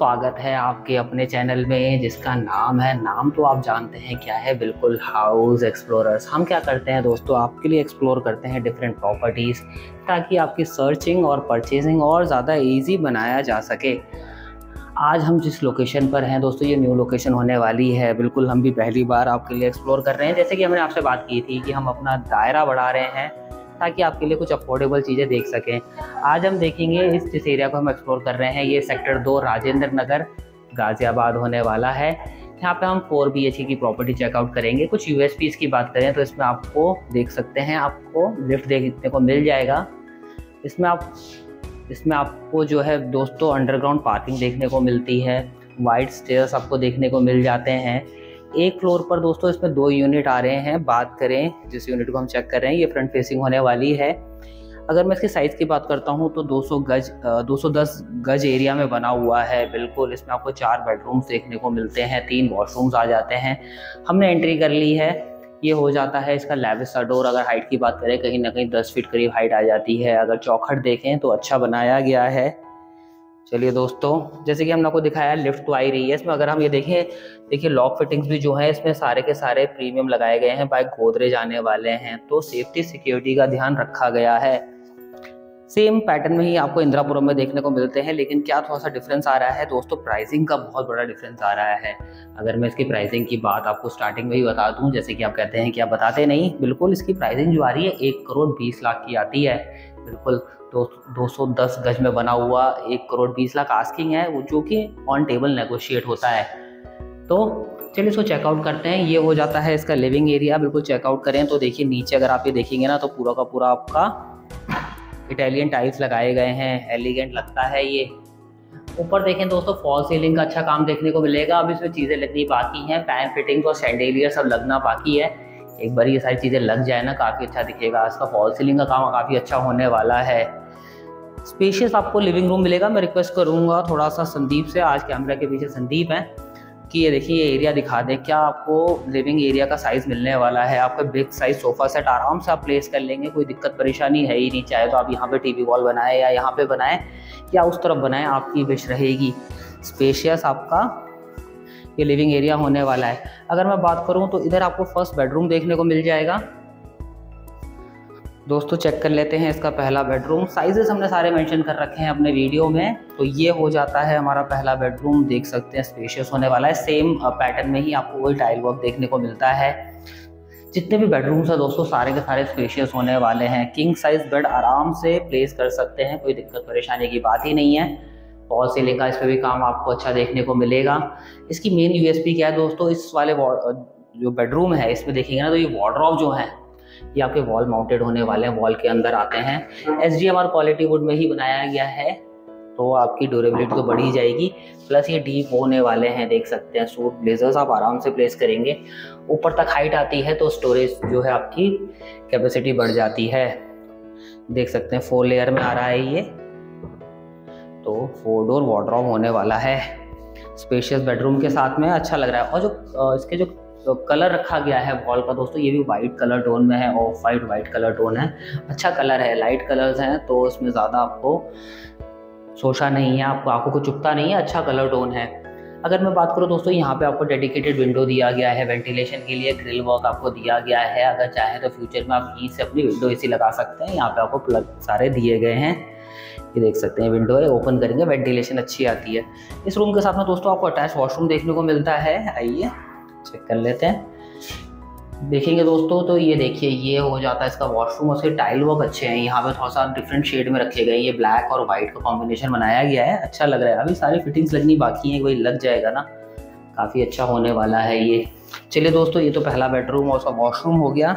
स्वागत है आपके अपने चैनल में, जिसका नाम है, नाम तो आप जानते हैं क्या है, बिल्कुल हाउस एक्सप्लोरर्स हम क्या करते हैं दोस्तों, आपके लिए एक्सप्लोर करते हैं डिफरेंट प्रॉपर्टीज़ ताकि आपकी सर्चिंग और परचेजिंग और ज़्यादा इजी बनाया जा सके। आज हम जिस लोकेशन पर हैं दोस्तों, ये न्यू लोकेशन होने वाली है। बिल्कुल हम भी पहली बार आपके लिए एक्सप्लोर कर रहे हैं। जैसे कि हमने आपसे बात की थी कि हम अपना दायरा बढ़ा रहे हैं ताकि आपके लिए कुछ अफोर्डेबल चीज़ें देख सकें। आज हम देखेंगे इस जिस एरिया को हम एक्सप्लोर कर रहे हैं, ये सेक्टर दो राजेंद्र नगर, गाज़ियाबाद होने वाला है। यहाँ पे हम फोर बी की प्रॉपर्टी चेकआउट करेंगे। कुछ यू की बात करें तो इसमें आपको देख सकते हैं, आपको लिफ्ट देखने को मिल जाएगा। इसमें आप, इसमें आपको जो है दोस्तों अंडरग्राउंड पार्किंग देखने को मिलती है। वाइट स्टेयर्स आपको देखने को मिल जाते हैं। एक फ्लोर पर दोस्तों इसमें दो यूनिट आ रहे हैं, बात करें जिस यूनिट को हम चेक कर रहे हैं, ये फ्रंट फेसिंग होने वाली है। अगर मैं इसकी साइज़ की बात करता हूँ तो 200 गज 210 गज एरिया में बना हुआ है, बिल्कुल। इसमें आपको चार बेडरूम्स देखने को मिलते हैं, तीन वॉशरूम्स आ जाते हैं। हमने एंट्री कर ली है, ये हो जाता है इसका लेविसा डोर अगर हाइट की बात करें, कहीं ना कहीं दस फीट करीब हाइट आ जाती है। अगर चौखट देखें तो अच्छा बनाया गया है। चलिए दोस्तों, जैसे कि हम लोग को दिखाया लिफ्ट तो आ ही रही है इसमें। अगर हम ये देखें, देखिए लॉक फिटिंग्स भी जो है इसमें सारे के सारे प्रीमियम लगाए गए हैं बाइक गोदरेज आने वाले हैं। तो सेफ्टी सिक्योरिटी का ध्यान रखा गया है। सेम पैटर्न में ही आपको इंदिरापुरम में देखने को मिलते हैं, लेकिन क्या थोड़ा सा डिफरेंस आ रहा है? दोस्तों प्राइसिंग का बहुत बड़ा डिफरेंस आ रहा है। अगर मैं इसकी प्राइसिंग की बात आपको स्टार्टिंग में ही बता दूँ, जैसे कि आप कहते हैं कि आप बताते नहीं, बिल्कुल इसकी प्राइसिंग जो आ रही है, एक करोड़ बीस लाख की आती है। बिल्कुल दो दो सौ दस गज में बना हुआ एक करोड़ बीस लाख आस्किंग है, वो जो कि ऑन टेबल नेगोशिएट होता है। तो चलिए इसको चेकआउट करते हैं। ये हो जाता है इसका लिविंग एरिया बिल्कुल चेकआउट करें तो देखिए नीचे अगर आप ये देखेंगे ना तो पूरा का पूरा आपका इटालियन टाइल्स लगाए गए हैं। एलिगेंट लगता है ये। ऊपर देखें दोस्तों फॉल सीलिंग का अच्छा काम देखने को मिलेगा। अब इसमें चीज़ें लगनी बाकी हैं। पैन फिटिंग्स और सैंडेलियर सब लगना बाकी है। एक बार ये सारी चीज़ें लग जाए ना, काफ़ी अच्छा दिखेगा। इसका फॉल सीलिंग का काम काफ़ी अच्छा होने वाला है। स्पेशियस आपको लिविंग रूम मिलेगा, मैं रिक्वेस्ट करूँगा थोड़ा सा संदीप से, आज कैमरा के पीछे संदीप हैं, कि ये देखिए, ये एरिया दिखा दें, क्या आपको लिविंग एरिया का साइज़ मिलने वाला है? आपका बिग साइज़ सोफ़ा सेट आराम से आप प्लेस कर लेंगे, कोई दिक्कत, परेशानी है ही नहीं, चाहे तो आप यहाँ पे टीवी वॉल बनाएँ या यहाँ पे बनाएँ, या उस तरफ़ बनाएँ, आपकी विश रहेगी। स्पेशियस आपका ये लिविंग एरिया होने वाला है। अगर मैं बात करूँ तो इधर आपको फ़र्स्ट बेडरूम देखने को मिल जाएगा। दोस्तों चेक कर लेते हैं इसका पहला बेडरूम साइजेस हमने सारे मेंशन कर रखे हैं अपने वीडियो में। तो ये हो जाता है हमारा पहला बेडरूम देख सकते हैं स्पेशियस होने वाला है। सेम पैटर्न में ही आपको वही टाइल वर्क देखने को मिलता है। जितने भी बेडरूम्स हैं दोस्तों, सारे के सारे स्पेशियस होने वाले हैं। किंग साइज़ बेड आराम से प्लेस कर सकते हैं, कोई दिक्कत, परेशानी की बात ही नहीं है। फॉल सीलिंग का इस पर भी काम आपको अच्छा देखने को मिलेगा। इसकी मेन यूएसपी क्या है दोस्तों? इस वाले जो बेडरूम है, इसमें देखेंगे ना तो ये वार्ड्रॉप जो है, ये आपके वॉल माउंटेड होने वाले हैं वॉल के अंदर आते हैं। एस क्वालिटी वुड में ही बनाया गया है तो आपकी ड्यूरेबिलिटी तो बढ़ी जाएगी। प्लस ये डीप होने वाले हैं, देख सकते हैं सूट ब्लेजर्स आप आराम से प्लेस करेंगे। ऊपर तक हाइट आती है तो स्टोरेज जो है आपकी कैपेसिटी बढ़ जाती है। देख सकते हैं फोर लेयर में आ रहा है ये। तो फोर डोर वार्ड्रॉप होने वाला है। स्पेशियस बेडरूम के साथ में अच्छा लग रहा है। और जो इसके जो तो कलर रखा गया है वॉल का दोस्तों, ये भी वाइट कलर टोन में है off white white colour tone है। अच्छा कलर है लाइट कलर्स हैं तो उसमें ज़्यादा आपको सोचा नहीं है, आपको आँखों को चुपता नहीं है अच्छा कलर टोन है। अगर मैं बात करूँ दोस्तों, यहाँ पे आपको डेडिकेटेड विंडो दिया गया है। वेंटिलेशन के लिए ग्रिल वर्क आपको दिया गया है। अगर चाहे तो फ्यूचर में आप यहीं से अपनी विंडो एसी लगा सकते हैं। यहाँ पे आपको प्लग सारे दिए गए हैं। ये देख सकते हैं विंडो है ओपन करेंगे वेंटिलेशन अच्छी आती है। इस रूम के साथ में दोस्तों आपको अटैच वॉशरूम देखने को मिलता है, आइए चेक कर लेते हैं। देखेंगे दोस्तों तो ये देखिए, ये हो जाता है इसका वॉशरूम उसके टाइल वर्क अच्छे हैं। यहाँ पे थोड़ा सा डिफरेंट शेड में रखे गए ये ब्लैक और व्हाइट का कॉम्बिनेशन बनाया गया है। अच्छा लग रहा है, अभी सारी फिटिंग्स लगनी बाकी है, वही लग जाएगा ना। काफ़ी अच्छा होने वाला है ये। चलिए दोस्तों, ये तो पहला बेडरूम और उसका वॉशरूम हो गया।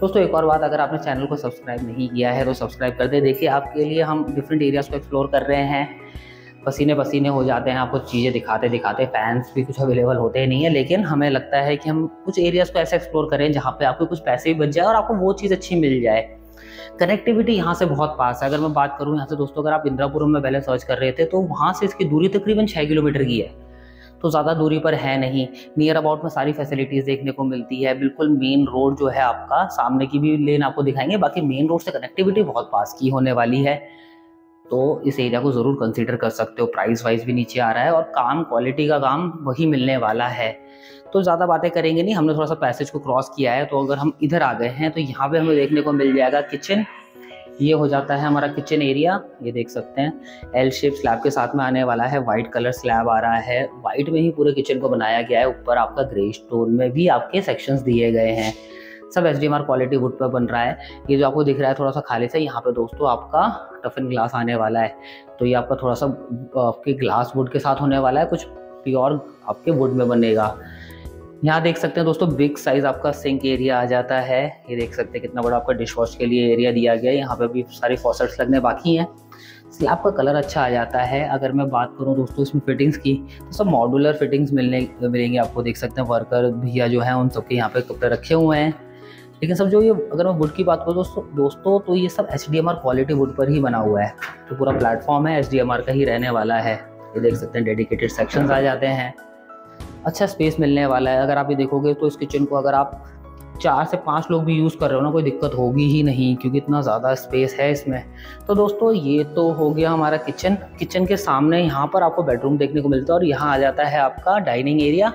दोस्तों, एक और बात, अगर आपने चैनल को सब्सक्राइब नहीं किया है तो सब्सक्राइब कर दे। देखिए, आपके लिए हम डिफरेंट एरियाज़ को एक्सप्लोर कर रहे हैं। पसीने पसीने हो जाते हैं आपको चीज़ें दिखाते दिखाते फैंस भी कुछ अवेलेबल होते ही नहीं है, लेकिन हमें लगता है कि हम कुछ एरियाज़ को ऐसे एक्सप्लोर करें, जहाँ पे आपको कुछ पैसे भी बच जाए और आपको वो चीज़ अच्छी मिल जाए। कनेक्टिविटी यहाँ से बहुत पास है। अगर मैं बात करूँ यहाँ से, दोस्तों, अगर आप इंदिरापुरम में पहले सर्च कर रहे थे तो वहाँ से इसकी दूरी तकरीबन छः किलोमीटर की है। तो ज़्यादा दूरी पर है नहीं। नियर अबाउट में सारी फैसिलिटीज़ देखने को मिलती है। बिल्कुल मेन रोड जो है आपका, सामने की भी लेन आपको दिखाएँगे। बाकी मेन रोड से कनेक्टिविटी बहुत पास की होने वाली है। तो इस एरिया को ज़रूर कंसिडर कर सकते हो। प्राइस वाइज भी नीचे आ रहा है और काम क्वालिटी का काम वही मिलने वाला है। तो ज़्यादा बातें करेंगे नहीं। हमने थोड़ा सा पैसेज को क्रॉस किया है। तो अगर हम इधर आ गए हैं तो यहाँ पे हमें देखने को मिल जाएगा किचन ये हो जाता है हमारा किचन एरिया ये देख सकते हैं। एल शेप स्लैब के साथ में आने वाला है। वाइट कलर स्लैब आ रहा है। वाइट में ही पूरे किचन को बनाया गया है। ऊपर आपका ग्रे स्टोन में भी आपके सेक्शंस दिए गए हैं। सब H D M R quality wood पर बन रहा है। ये जो आपको दिख रहा है थोड़ा सा खाली सा, यहाँ पे दोस्तों आपका टफन ग्लास आने वाला है। तो ये आपका थोड़ा सा, आपके ग्लास वुड के साथ होने वाला है। कुछ प्योर आपके वुड में बनेगा। यहाँ देख सकते हैं दोस्तों बिग साइज़ आपका सिंक एरिया आ जाता है। ये देख सकते हैं कितना बड़ा आपका डिश वॉश के लिए एरिया दिया गया है। यहाँ पे भी सारे फॉसेट्स लगने बाकी हैं। स्लैब का कलर अच्छा आ जाता है। अगर मैं बात करूँ दोस्तों इसमें फिटिंग्स की तो सब मॉडुलर फिटिंग्स मिलने, मिलेंगे आपको। देख सकते हैं वर्कर भैया जो है, उन सबके यहाँ पे कपड़े रखे हुए हैं। लेकिन सब जो ये, अगर मैं वुड की बात करूँ दोस्तों दोस्तों तो ये सब एचडीएमआर क्वालिटी वुड पर ही बना हुआ है। तो पूरा प्लेटफॉर्म है एचडीएमआर का ही रहने वाला है। ये देख सकते हैं डेडिकेटेड सेक्शंस आ जाते हैं। अच्छा स्पेस मिलने वाला है। अगर आप ये देखोगे तो इस किचन को अगर आप चार से पाँच लोग भी यूज़ कर रहे हो ना, कोई दिक्कत होगी ही नहीं, क्योंकि इतना ज़्यादा स्पेस है इसमें। तो दोस्तों, ये तो हो गया हमारा किचन किचन के सामने यहाँ पर आपको बेडरूम देखने को मिलता है और यहाँ आ जाता है आपका डाइनिंग एरिया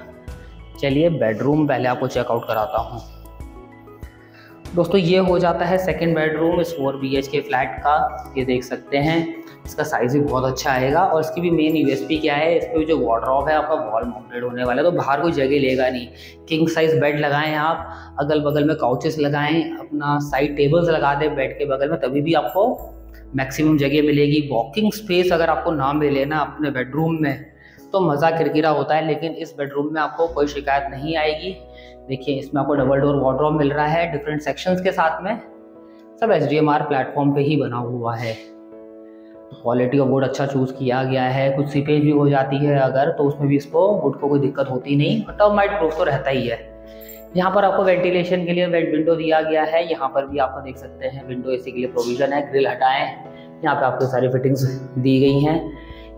चलिए बेडरूम पहले आपको चेकआउट कराता हूँ। दोस्तों, ये हो जाता है सेकेंड बेडरूम इस फोर बी के फ्लैट का, ये देख सकते हैं। इसका साइज़ भी बहुत अच्छा आएगा और इसकी भी मेन यूएसपी क्या है? इसके भी जो वार्ड्रॉप है, आपका वॉल माउंटेड होने वाला है तो बाहर कोई जगह लेगा नहीं। किंग साइज़ बेड लगाएँ आप अगल बगल में काउचेस लगाएँ, अपना साइड टेबल्स लगा दें बेड के बगल में, तभी भी आपको मैक्सिमम जगह मिलेगी। वॉकिंग स्पेस अगर आपको ना मिले ना अपने बेडरूम में तो मज़ा किरकिरा होता है, लेकिन इस बेडरूम में आपको कोई शिकायत नहीं आएगी। देखिए, इसमें आपको डबल डोर वार्ड्रॉप मिल रहा है डिफरेंट सेक्शंस के साथ में। सब H D M R platform पर ही बना हुआ है। क्वालिटी ऑफ़ वुड अच्छा चूज़ किया गया है। कुछ सीपेज भी हो जाती है अगर तो उसमें भी इसको वुड को कोई दिक्कत होती नहीं। और टर्म माइट प्रूफ तो रहता ही है। यहाँ पर आपको वेंटिलेशन के लिए वेट विंडो दिया गया है। यहाँ पर भी आपको देख सकते हैं विंडो एसी के लिए प्रोविज़न है ग्रिल हटाएँ। यहाँ पे आपको सारी फिटिंग्स दी गई हैं।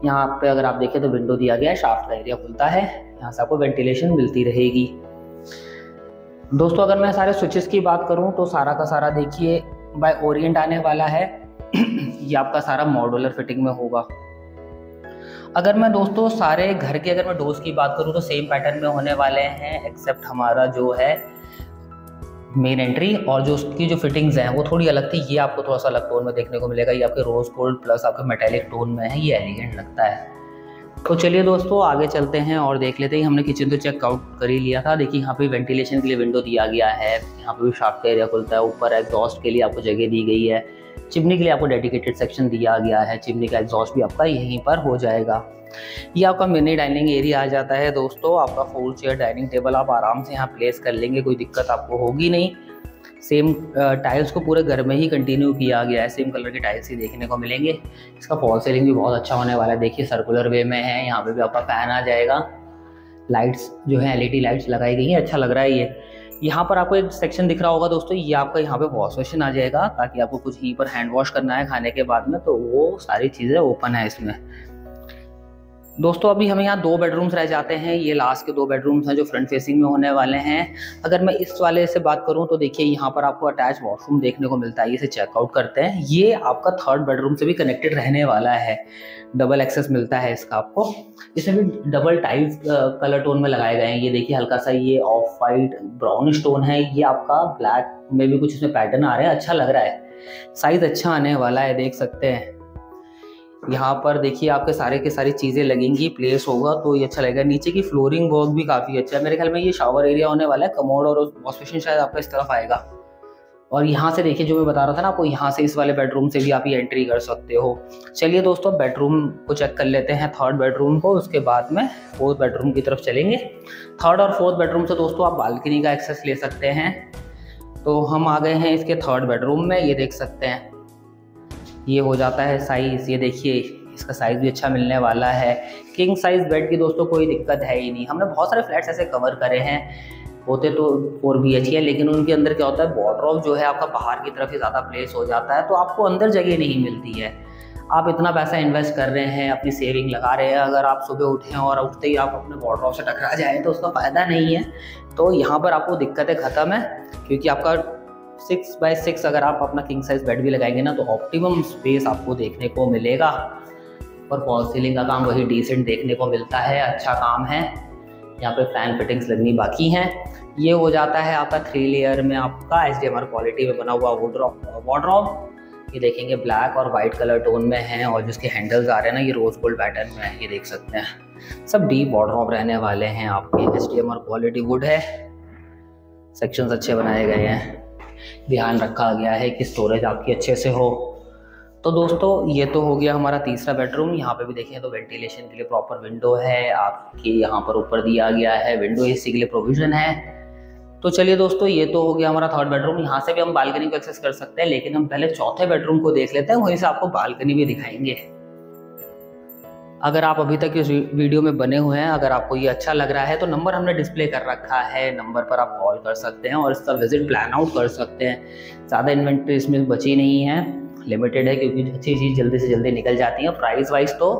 यहाँ पे अगर आप देखें तो विंडो दिया गया है शाफ्ट का एरिया खुलता है। यहाँ से आपको वेंटिलेशन मिलती रहेगी। दोस्तों, अगर मैं सारे स्विचेस की बात करूँ तो सारा का सारा देखिए बाय ओरिएंट आने वाला है। ये आपका सारा मॉडुलर फिटिंग में होगा। अगर मैं दोस्तों, सारे घर के अगर मैं डोज की बात करूँ तो सेम पैटर्न में होने वाले हैं एक्सेप्ट हमारा जो है मेन एंट्री और जो उसकी जो फिटिंग्स हैं, वो थोड़ी अलग थी। ये आपको थोड़ा सा अलग टोन में देखने को मिलेगा। ये आपके रोज गोल्ड प्लस आपके मेटेलिक टोन में है। ये एलिगेंट लगता है। तो चलिए दोस्तों, आगे चलते हैं और देख लेते हैं, हमने किचन तो चेकआउट कर ही लिया था। देखिए, यहाँ पे वेंटिलेशन के लिए विंडो दिया गया है। यहाँ पे भी शाफ्ट का एरिया खुलता है। ऊपर एग्जॉस्ट के लिए आपको जगह दी गई है। चिमनी के लिए आपको डेडिकेटेड सेक्शन दिया गया है। चिमनी का एग्जॉस्ट भी आपका यहीं पर हो जाएगा। ये आपका मिनी डाइनिंग एरिया आ जाता है दोस्तों। आपका फोर चेयर डाइनिंग टेबल आप आराम से यहाँ प्लेस कर लेंगे, कोई दिक्कत आपको होगी नहीं। सेम टाइल्स को पूरे घर में ही कंटिन्यू किया गया है सेम कलर के टाइल्स ही देखने को मिलेंगे। इसका फॉल सेलिंग भी बहुत अच्छा होने वाला है। देखिए सर्कुलर वे में है, यहाँ पे भी आपका फ़ैन आ जाएगा। लाइट्स जो है एलईडी लाइट्स लगाई गई हैं अच्छा लग रहा है ये। यहाँ पर आपको एक सेक्शन दिख रहा होगा दोस्तों, ये आपका यहाँ पे वॉश बेसिन आ जाएगा, ताकि आपको कुछ यहीं पर हैंड वॉश करना है खाने के बाद में तो वो सारी चीज़ें ओपन है इसमें। दोस्तों, अभी हमें यहाँ दो बेडरूम्स रह जाते हैं। ये लास्ट के दो बेडरूम्स हैं जो फ्रंट फेसिंग में होने वाले हैं। अगर मैं इस वाले से बात करूँ तो देखिए यहाँ पर आपको अटैच वॉशरूम देखने को मिलता है। इसे चेकआउट करते हैं। ये आपका थर्ड बेडरूम से भी कनेक्टेड रहने वाला है। डबल एक्सेस मिलता है इसका आपको। इसमें भी डबल टाइप कलर टोन में लगाए गए हैं। ये देखिए हल्का सा ये ऑफ़ वाइट ब्राउन स्टोन है। ये आपका ब्लैक में भी कुछ इसमें पैटर्न आ रहे हैं। अच्छा लग रहा है। साइज़ अच्छा आने वाला है, देख सकते हैं। यहाँ पर देखिए आपके सारे के सारी चीज़ें लगेंगी प्लेस होगा तो ये अच्छा लगेगा। नीचे की फ्लोरिंग वर्क भी काफ़ी अच्छा है। मेरे ख्याल में ये शावर एरिया होने वाला है, कमोड और वॉश बेसिन शायद आपका इस तरफ़ आएगा। और यहाँ से देखिए, जो मैं बता रहा था ना आपको, यहाँ से इस वाले बेडरूम से भी आप ये एंट्री कर सकते हो। चलिए दोस्तों बेडरूम को चेक कर लेते हैं थर्ड बेडरूम को। उसके बाद में फोर्थ बेडरूम की तरफ़ चलेंगे। थर्ड और फोर्थ बेडरूम से दोस्तों, आप बालकनी का एक्सेस ले सकते हैं। तो हम आ गए हैं इसके थर्ड बेडरूम में, ये देख सकते हैं। ये हो जाता है साइज़ ये देखिए, इसका साइज़ भी अच्छा मिलने वाला है। किंग साइज़ बेड की दोस्तों कोई दिक्कत है ही नहीं। हमने बहुत सारे फ्लैट्स ऐसे कवर करे हैं। होते तो फोर बी एच है, लेकिन उनके अंदर क्या होता है बॉर्डर जो है आपका बाहर की तरफ़ ही ज़्यादा प्लेस हो जाता है तो आपको अंदर जगह नहीं मिलती है। आप इतना पैसा इन्वेस्ट कर रहे हैं, अपनी सेविंग लगा रहे हैं, अगर आप सुबह उठें और उठते ही आप अपने बॉर्डर से टकरा जाएँ तो उसका फ़ायदा नहीं है। तो यहाँ पर आपको दिक्कतें ख़त्म है, क्योंकि आपका सिक्स बाय सिक्स अगर आप अपना किंग साइज़ बेड भी लगाएँगे ना तो ऑप्टिमम स्पेस आपको देखने को मिलेगा। और फॉल सीलिंग का काम वही डिसेंट देखने को मिलता है अच्छा काम है। यहाँ पे फ़ैन फिटिंग्स लगनी बाकी हैं। ये हो जाता है आपका थ्री लेयर में आपका एचडीएमआर क्वालिटी में बना हुआ वोड्रॉप वॉड्रॉप ये देखेंगे ब्लैक और वाइट कलर टोन में है और जिसके हैंडल्स आ रहे हैं ना, ये रोज गोल्ड पैटर्न में है, ये देख सकते हैं। सब डीप वॉड्रॉप रहने वाले हैं आपके। एचडीएमआर क्वालिटी वुड है। सेक्शंस अच्छे बनाए गए हैं। ध्यान रखा गया है कि स्टोरेज आपकी अच्छे से हो। तो दोस्तों, ये तो हो गया हमारा तीसरा बेडरूम यहाँ पे भी देखें तो वेंटिलेशन के लिए प्रॉपर विंडो है। आपके यहाँ पर ऊपर दिया गया है विंडो एसी के लिए प्रोविज़न है। तो चलिए दोस्तों, ये तो हो गया हमारा थर्ड बेडरूम यहाँ से भी हम बालकनी को एक्सेस कर सकते हैं, लेकिन हम पहले चौथे बेडरूम को देख लेते हैं। वहीं से आपको बालकनी भी दिखाएँगे। अगर आप अभी तक इस वीडियो में बने हुए हैं, अगर आपको ये अच्छा लग रहा है तो नंबर हमने डिस्प्ले कर रखा है। नंबर पर आप कॉल कर सकते हैं और इसका विज़िट प्लान आउट कर सकते हैं। ज़्यादा इन्वेंट्री इसमें बची नहीं है। लिमिटेड है क्योंकि अच्छी चीज़ जल्दी से जल्दी निकल जाती है। प्राइस वाइज तो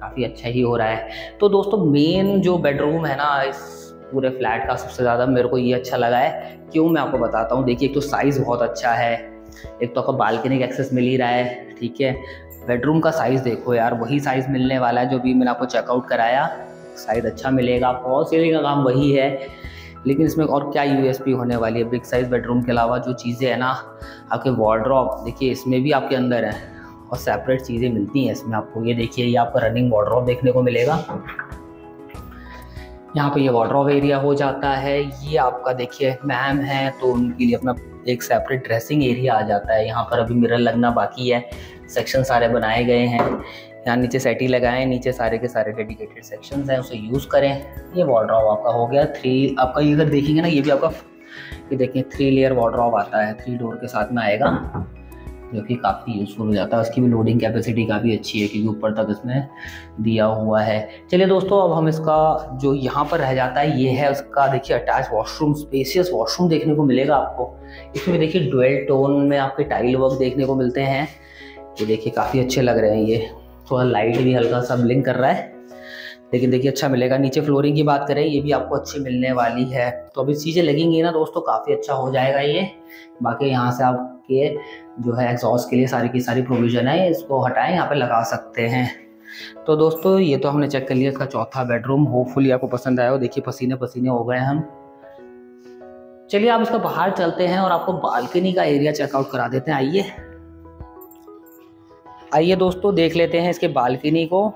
काफ़ी अच्छा ही हो रहा है। तो दोस्तों मेन जो बेडरूम है ना, इस पूरे फ्लैट का सबसे ज़्यादा मेरे को ये अच्छा लगा है। क्यों मैं आपको बताता हूँ? देखिए, एक तो साइज़ बहुत अच्छा है। एक तो आपको बालकनी का एक्सेस मिल ही रहा है, ठीक है? बेडरूम का साइज़ देखो यार, वही साइज़ मिलने वाला है जो भी मैंने आपको चेकआउट कराया। साइज़ अच्छा मिलेगा फॉल सीलिंग का काम वही है। लेकिन इसमें और क्या यूएसपी होने वाली है? बिग साइज़ बेडरूम के अलावा जो चीज़ें हैं ना, आपके वार्ड्रॉप देखिए इसमें भी आपके अंदर है। और सेपरेट चीज़ें मिलती हैं इसमें आपको। ये देखिए, ये आपका रनिंग वार्ड्रॉप देखने को मिलेगा। यहाँ पे ये वार्ड्रॉप एरिया हो जाता है। ये आपका देखिए मैम है तो उनके लिए अपना एक सेपरेट ड्रेसिंग एरिया आ जाता है। यहाँ पर अभी मिरर लगना बाकी है। सेक्शन सारे बनाए गए हैं। यहाँ नीचे सेटी लगाएँ, नीचे सारे के सारे डेडिकेटेड सेक्शन हैं, उसे यूज़ करें। ये वार्ड्रॉप आपका हो गया। थ्री आपका ये अगर देखेंगे ना, ये भी आपका, ये देखें थ्री लेयर वार्ड्रॉप आता है। थ्री डोर के साथ में आएगा, जो कि काफ़ी यूज़फुल हो जाता है। उसकी भी लोडिंग कैपेसिटी काफ़ी अच्छी है, क्योंकि ऊपर तक इसमें दिया हुआ है। चलिए दोस्तों, अब हम इसका जो यहाँ पर रह जाता है, ये है उसका देखिए अटैच वॉशरूम स्पेसियस वॉशरूम देखने को मिलेगा आपको। इसमें देखिए डुएल टोन में आपके टाइल वर्क देखने को मिलते हैं। ये देखिए, काफ़ी अच्छे लग रहे हैं ये। थोड़ा लाइट भी हल्का सा ब्लिंक कर रहा है। लेकिन देखिए अच्छा मिलेगा। नीचे फ्लोरिंग की बात करें, ये भी आपको अच्छी मिलने वाली है। तो अभी चीज़ें लगेंगी ना दोस्तों, काफ़ी अच्छा हो जाएगा ये। बाकी यहाँ से आपके जो है एग्जॉस्ट के लिए सारी की सारी प्रोविज़न है, इसको हटाएँ, यहाँ पे लगा सकते हैं। तो दोस्तों, ये तो हमने चेक कर लिया इसका चौथा बेडरूम होपफुली आपको पसंद आया हो। देखिए, पसीने पसीने हो गए हम। चलिए, आप इसका बाहर चलते हैं और आपको बालकनी का एरिया चेकआउट करा देते हैं। आइए। आइए दोस्तों देख लेते हैं इसके बालकनी को।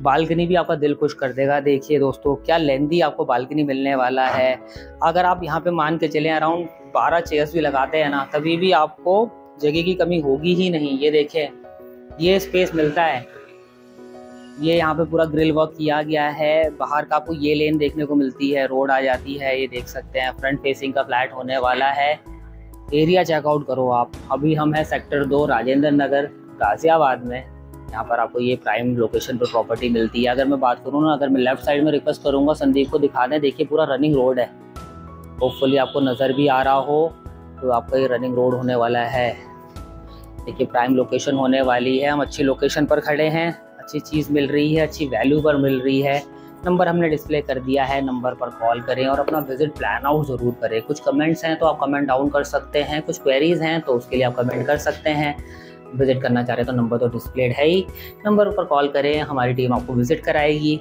बालकनी भी आपका दिल खुश कर देगा। देखिए दोस्तों, क्या लेंदी आपको बालकनी मिलने वाला है। अगर आप यहाँ पे मान के चलें, अराउंड बारह चेयर्स भी लगाते हैं ना, तभी भी आपको जगह की कमी होगी ही नहीं। ये देखें, ये स्पेस मिलता है। ये यहाँ पे पूरा ग्रिल वर्क किया गया है। बाहर का आपको ये लेन देखने को मिलती है। रोड आ जाती है, ये देख सकते हैं। फ्रंट फेसिंग का फ्लैट होने वाला है। एरिया चेकआउट करो आप। अभी हम हैं सेक्टर दो, राजेंद्र नगर। गाजियाबाद में, यहाँ पर आपको ये प्राइम लोकेशन पर प्रॉपर्टी मिलती है। अगर मैं बात करूँ ना, अगर मैं लेफ़्ट साइड में रिक्वेस्ट करूँगा, संदीप को दिखा दें, देखिए पूरा रनिंग रोड है। होपफुली आपको नज़र भी आ रहा हो तो आपका ये रनिंग रोड होने वाला है। देखिए प्राइम लोकेशन होने वाली है। हम अच्छी लोकेशन पर खड़े हैं, अच्छी चीज़ मिल रही है, अच्छी वैल्यू पर मिल रही है। नंबर हमने डिस्प्ले कर दिया है नंबर पर कॉल करें और अपना विज़िट प्लान आउट ज़रूर करें। कुछ कमेंट्स हैं तो आप कमेंट डाउन कर सकते हैं, कुछ क्वेरीज हैं तो उसके लिए आप कमेंट कर सकते हैं। विज़िट करना चाह रहे हैं तो नंबर तो डिस्प्लेड है ही। नंबर पर कॉल करें, हमारी टीम आपको विज़िट कराएगी,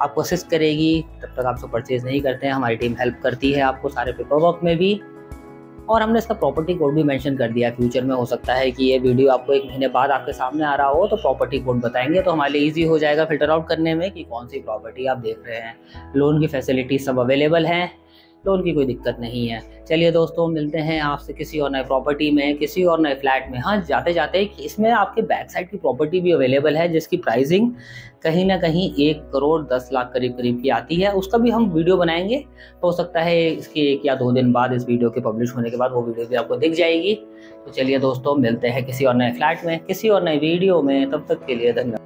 आपको असिस्ट करेगी। तब तक आपसे परचेज नहीं करते हैं, हमारी टीम हेल्प करती है आपको सारे पेपर वर्क में भी। और हमने इसका प्रॉपर्टी कोड भी मेंशन कर दिया फ्यूचर में हो सकता है कि ये वीडियो आपको एक महीने बाद आपके सामने आ रहा हो तो प्रॉपर्टी कोड बताएँगे तो हमारे लिए ईजी हो जाएगा फ़िल्टर आउट करने में कि कौन सी प्रॉपर्टी आप देख रहे हैं। लोन की फैसिलिटी सब अवेलेबल हैं। लोन की कोई दिक्कत नहीं है। चलिए दोस्तों, मिलते हैं आपसे किसी और नए प्रॉपर्टी में, किसी और नए फ्लैट में। हाँ जाते जाते इसमें आपके बैक साइड की प्रॉपर्टी भी अवेलेबल है, जिसकी प्राइसिंग कहीं ना कहीं एक करोड़ दस लाख करीब करीब की आती है। उसका भी हम वीडियो बनाएँगे। तो हो सकता है इसके एक या दो दिन बाद इस वीडियो के पब्लिश होने के बाद वो वीडियो भी आपको दिख जाएगी। तो चलिए दोस्तों, मिलते हैं किसी और नए फ्लैट में, किसी और नए वीडियो में। तब तक के लिए धन्यवाद।